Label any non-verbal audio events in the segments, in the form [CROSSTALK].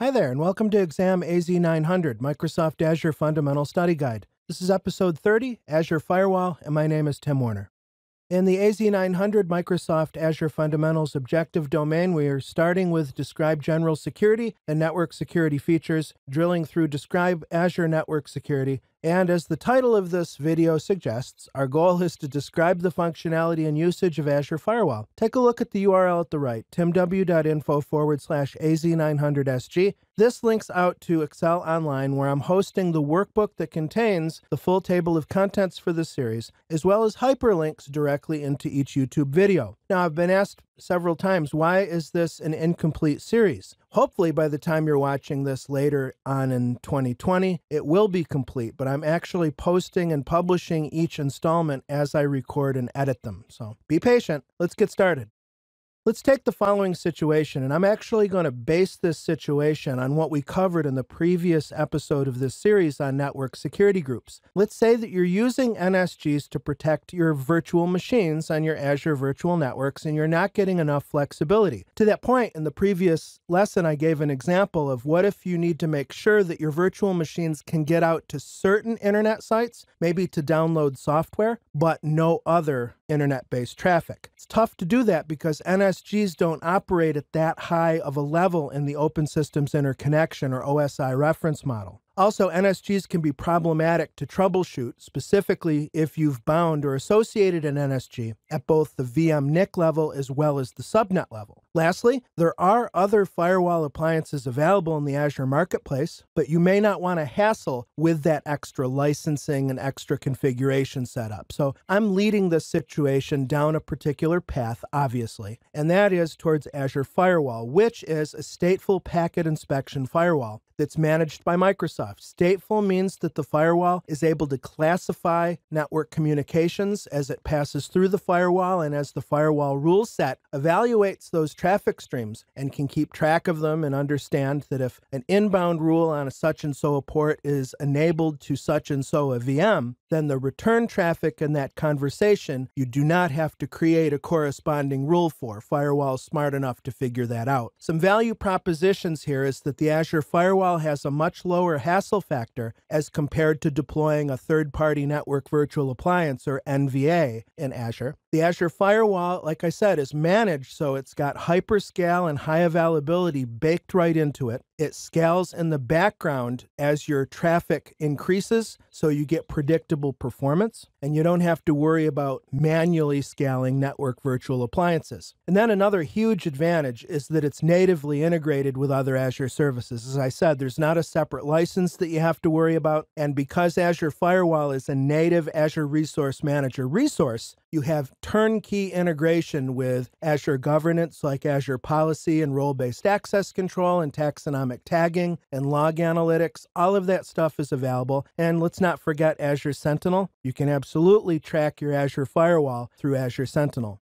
Hi there, and welcome to Exam AZ900, Microsoft Azure Fundamental Study Guide. This is episode 30, Azure Firewall, and my name is Tim Warner. In the AZ900 Microsoft Azure Fundamentals objective domain, we are starting with Describe General Security and Network Security Features, drilling through Describe Azure Network Security, and as the title of this video suggests, our goal is to describe the functionality and usage of Azure Firewall. Take a look at the URL at the right, timw.info forward slash az900sg. This links out to Excel Online, where I'm hosting the workbook that contains the full table of contents for this series, as well as hyperlinks directly into each YouTube video. Now, I've been asked several times, why is this an incomplete series? Hopefully, by the time you're watching this later on in 2020, it will be complete, but I'm actually posting and publishing each installment as I record and edit them. So be patient. Let's get started. Let's take the following situation, and I'm actually going to base this situation on what we covered in the previous episode of this series on network security groups. Let's say that you're using NSGs to protect your virtual machines on your Azure virtual networks, and you're not getting enough flexibility. To that point, in the previous lesson, I gave an example of what if you need to make sure that your virtual machines can get out to certain internet sites, maybe to download software, but no other internet based traffic. It's tough to do that because NSGs don't operate at that high of a level in the Open Systems Interconnection or OSI reference model. Also, NSGs can be problematic to troubleshoot, specifically if you've bound or associated an NSG at both the VM NIC level as well as the subnet level. Lastly, there are other firewall appliances available in the Azure Marketplace, but you may not want to hassle with that extra licensing and extra configuration setup. So I'm leading this situation down a particular path, obviously, and that is towards Azure Firewall, which is a stateful packet inspection firewall that's managed by Microsoft. Stateful means that the firewall is able to classify network communications as it passes through the firewall and as the firewall rule set evaluates those traffic streams and can keep track of them and understand that if an inbound rule on a such and so a port is enabled to such and so a VM, then the return traffic in that conversation you do not have to create a corresponding rule for. Firewall is smart enough to figure that out. Some value propositions here is that the Azure Firewall has a much lower hassle factor as compared to deploying a third party network virtual appliance or NVA in Azure. The Azure Firewall, like I said, is managed so it's got hyperscale and high availability baked right into it. It scales in the background as your traffic increases, so you get predictable performance, and you don't have to worry about manually scaling network virtual appliances. And then another huge advantage is that it's natively integrated with other Azure services. As I said, there's not a separate license that you have to worry about, and because Azure Firewall is a native Azure Resource Manager resource, you have turnkey integration with Azure governance like Azure policy and role based access control and taxonomic tagging and log analytics. All of that stuff is available. And let's not forget Azure Sentinel. You can absolutely track your Azure firewall through Azure Sentinel.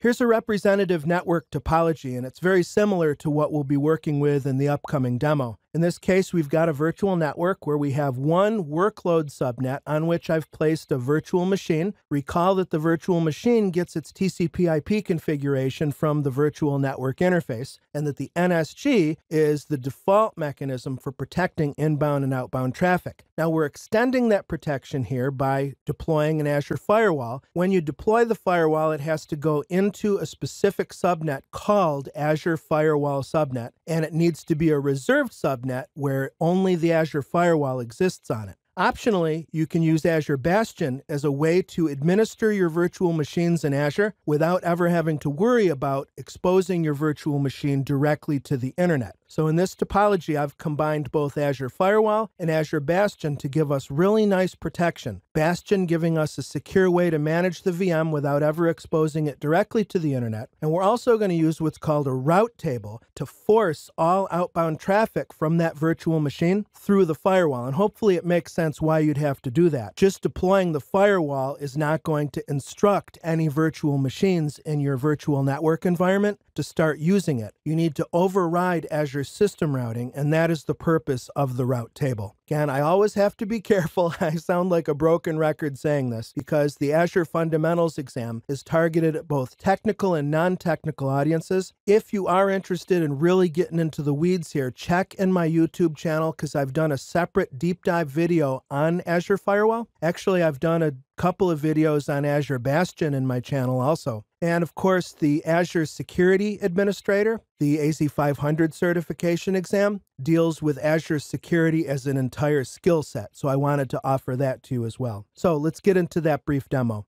Here's a representative network topology, and it's very similar to what we'll be working with in the upcoming demo. In this case, we've got a virtual network where we have one workload subnet on which I've placed a virtual machine. Recall that the virtual machine gets its TCP IP configuration from the virtual network interface, and that the NSG is the default mechanism for protecting inbound and outbound traffic. Now, we're extending that protection here by deploying an Azure firewall. When you deploy the firewall, it has to go into a specific subnet called Azure Firewall Subnet, and it needs to be a reserved subnet where only the Azure Firewall exists on it. Optionally, you can use Azure Bastion as a way to administer your virtual machines in Azure without ever having to worry about exposing your virtual machine directly to the internet. So in this topology, I've combined both Azure Firewall and Azure Bastion to give us really nice protection. Bastion giving us a secure way to manage the VM without ever exposing it directly to the internet. And we're also going to use what's called a route table to force all outbound traffic from that virtual machine through the firewall. And hopefully it makes sense why you'd have to do that. Just deploying the firewall is not going to instruct any virtual machines in your virtual network environment to start using it. You need to override Azure system routing, and that is the purpose of the route table. Again, I always have to be [LAUGHS] careful. I sound like a broken record saying this because the Azure Fundamentals exam is targeted at both technical and non technical audiences. If you are interested in really getting into the weeds here, check in my YouTube channel because I've done a separate deep dive video on Azure Firewall. Actually, I've done a couple of videos on Azure Bastion in my channel also. And of course, the Azure Security Administrator, the AZ500 certification exam, deals with Azure security as an entire skill set. So I wanted to offer that to you as well. So let's get into that brief demo.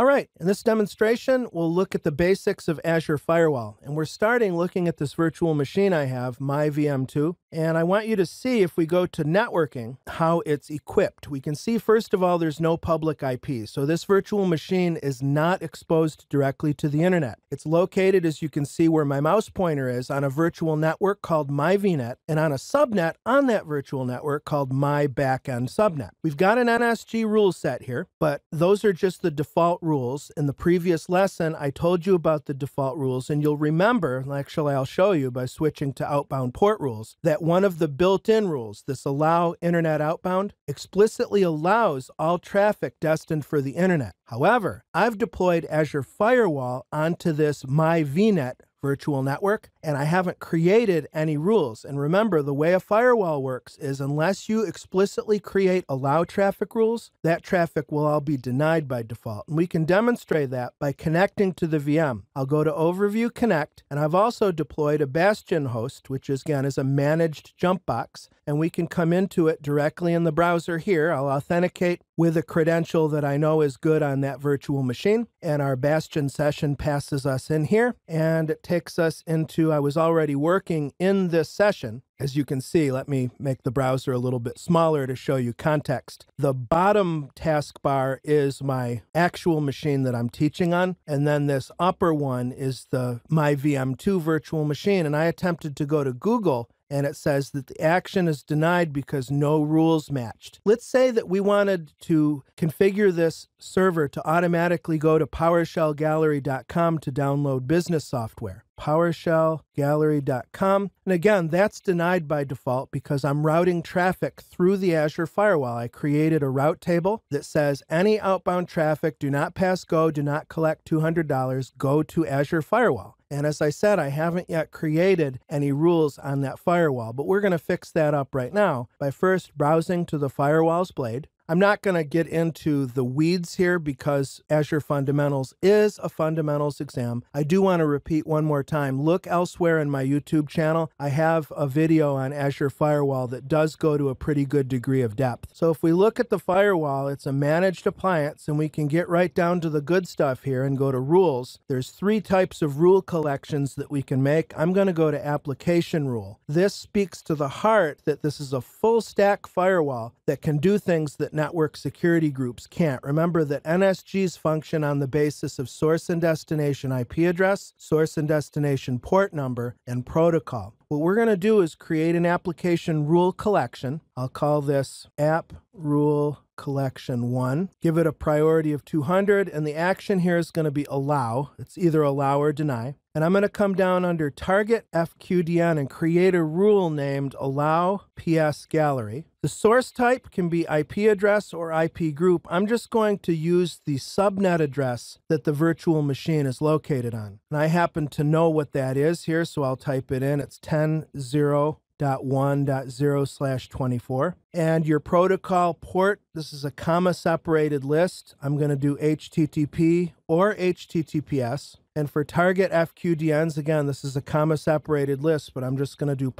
All right, in this demonstration, we'll look at the basics of Azure Firewall. And we're starting looking at this virtual machine I have, my VM2. And I want you to see if we go to networking, how it's equipped. We can see, first of all, there's no public IP. So this virtual machine is not exposed directly to the internet. It's located, as you can see where my mouse pointer is, on a virtual network called my VNet and on a subnet on that virtual network called My Backend Subnet. We've got an NSG rule set here, but those are just the default rules. In the previous lesson, I told you about the default rules, and you'll remember, actually, I'll show you by switching to outbound port rules, that one of the built in rules, this allow internet outbound, explicitly allows all traffic destined for the internet. However, I've deployed Azure Firewall onto this MyVNet virtual network, and I haven't created any rules. And remember, the way a firewall works is unless you explicitly create allow traffic rules, that traffic will all be denied by default. And we can demonstrate that by connecting to the VM. I'll go to Overview Connect, and I've also deployed a Bastion host, which is, again is a managed jump box, and we can come into it directly in the browser here. I'll authenticate with a credential that I know is good on that virtual machine, and our Bastion session passes us in here, and it takes us into, I was already working in this session. As you can see, let me make the browser a little bit smaller to show you context. The bottom taskbar is my actual machine that I'm teaching on, and then this upper one is the my VM2 virtual machine. And I attempted to go to Google and it says that the action is denied because no rules matched. Let's say that we wanted to configure this server to automatically go to PowerShellGallery.com to download business software. PowerShellGallery.com. And again, that's denied by default because I'm routing traffic through the Azure Firewall. I created a route table that says any outbound traffic, do not pass go, do not collect $200, go to Azure Firewall. And as I said, I haven't yet created any rules on that firewall, but we're going to fix that up right now by first browsing to the firewall's blade. I'm not going to get into the weeds here because Azure Fundamentals is a fundamentals exam. I do want to repeat one more time look elsewhere in my YouTube channel. I have a video on Azure Firewall that does go to a pretty good degree of depth. So if we look at the firewall, it's a managed appliance, and we can get right down to the good stuff here and go to rules. There's three types of rule collections that we can make. I'm going to go to application rule. This speaks to the heart that this is a full stack firewall that can do things that network security groups can't. Remember that NSGs function on the basis of source and destination IP address, source and destination port number, and protocol. What we're going to do is create an application rule collection. I'll call this app rule collection 1. Give it a priority of 200, and the action here is going to be allow. It's either allow or deny. And I'm going to come down under target FQDN and create a rule named allow PS gallery. The source type can be IP address or IP group. I'm just going to use the subnet address that the virtual machine is located on. And I happen to know what that is here, so I'll type it in. It's 10.0.1.0 slash 24. And your protocol port, this is a comma separated list. I'm going to do HTTP or HTTPS. And for target FQDNs, again, this is a comma separated list, but I'm just going to do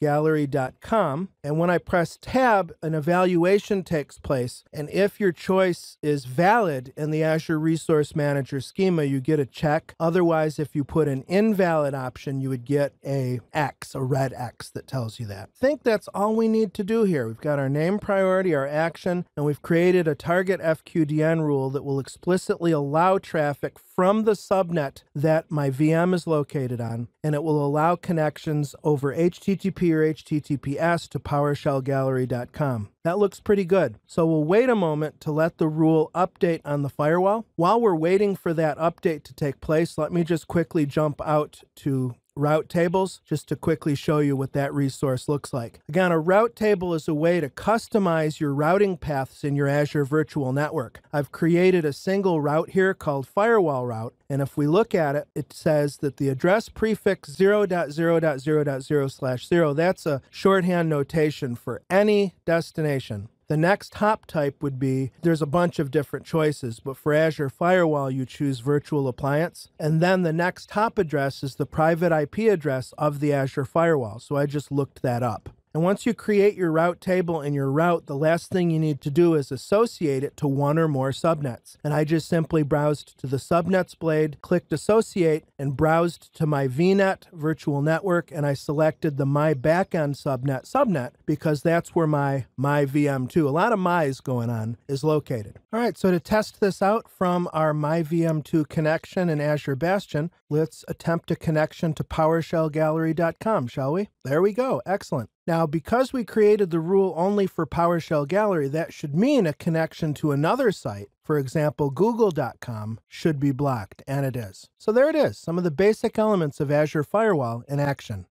PowerShellGallery.com. And when I press tab, an evaluation takes place. And if your choice is valid in the Azure Resource Manager schema, you get a check. Otherwise, if you put an invalid option, you would get a X, a red X that tells you that. I think that's all we need to do here. We've got our name priority, our action, and we've created a target FQDN rule that will explicitly allow traffic from the subnet that my VM is located on, and it will allow connections over HTTP or HTTPS to PowerShellGallery.com. That looks pretty good. So we'll wait a moment to let the rule update on the firewall. While we're waiting for that update to take place, let me just quickly jump out to route tables just to quickly show you what that resource looks like. Again, a route table is a way to customize your routing paths in your Azure Virtual Network. I've created a single route here called Firewall Route, and if we look at it, it says that the address prefix 0.0.0.0 slash 0, that's a shorthand notation for any destination. The next hop type would be there's a bunch of different choices, but for Azure Firewall, you choose virtual appliance. And then the next hop address is the private IP address of the Azure Firewall. So I just looked that up. And once you create your route table and your route, the last thing you need to do is associate it to one or more subnets. And I just simply browsed to the subnets blade, clicked associate, and browsed to my VNet virtual network. And I selected the my backend subnet subnet because that's where my my VM2, a lot of my's going on, is located. All right, so to test this out from our my VM2 connection in Azure Bastion, let's attempt a connection to PowerShellGallery.com, shall we? There we go. Excellent. Now, because we created the rule only for PowerShell Gallery, that should mean a connection to another site, for example, google.com, should be blocked, and it is. So there it is, some of the basic elements of Azure Firewall in action.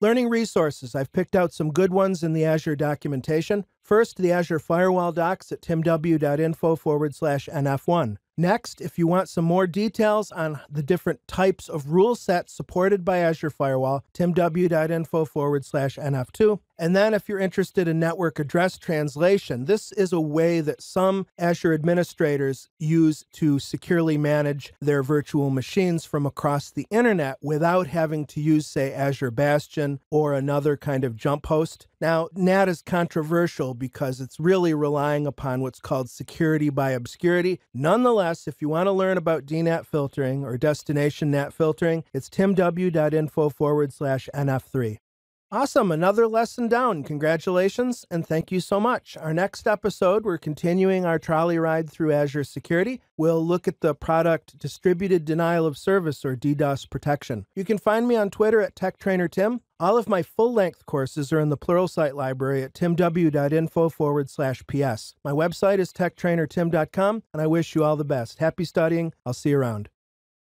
Learning resources. I've picked out some good ones in the Azure documentation. First, the Azure Firewall docs at timw.info forward slash NF1. Next, if you want some more details on the different types of rule sets supported by Azure Firewall, timw.info forward slash NF2. And then, if you're interested in network address translation, this is a way that some Azure administrators use to securely manage their virtual machines from across the internet without having to use, say, Azure Bastion or another kind of jump host. Now, NAT is controversial because it's really relying upon what's called security by obscurity. Nonetheless, if you want to learn about DNAT filtering or destination NAT filtering, it's timw.info forward slash NF3. Awesome. Another lesson down. Congratulations and thank you so much. Our next episode, we're continuing our trolley ride through Azure Security. We'll look at the product Distributed Denial of Service or DDoS protection. You can find me on Twitter at TechTrainerTim. All of my full length courses are in the Pluralsight library at timw.info forward slash PS. My website is techtrainertim.com, and I wish you all the best. Happy studying. I'll see you around.